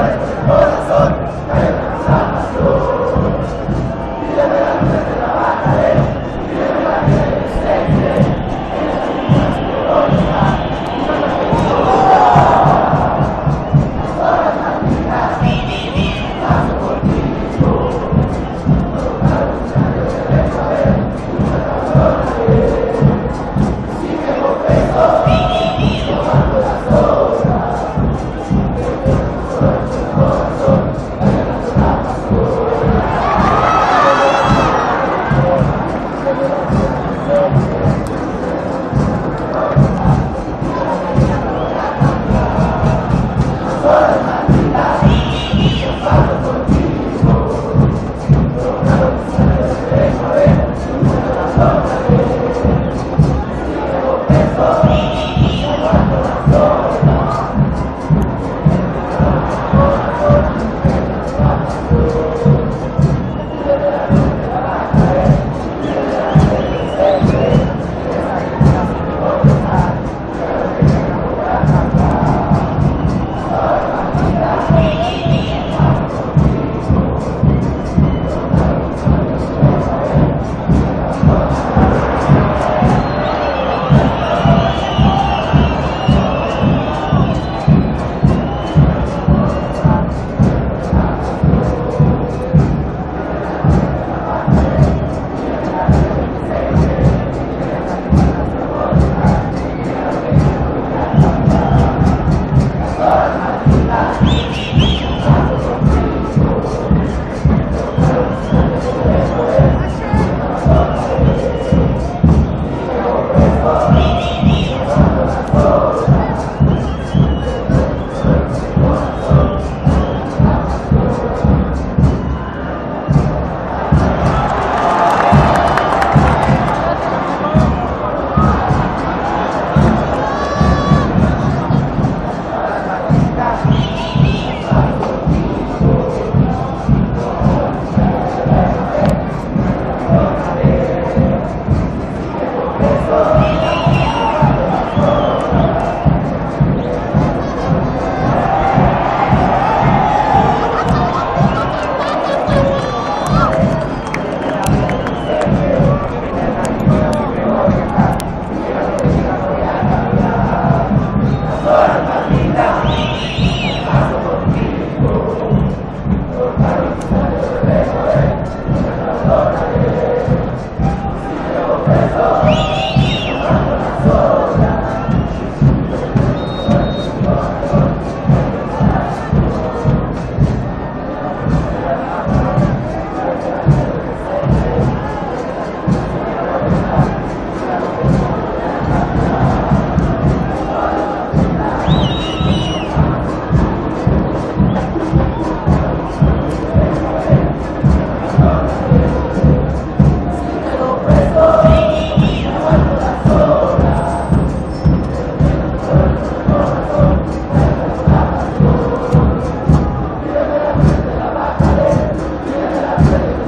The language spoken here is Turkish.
Hey! Hey! Hey! Amen.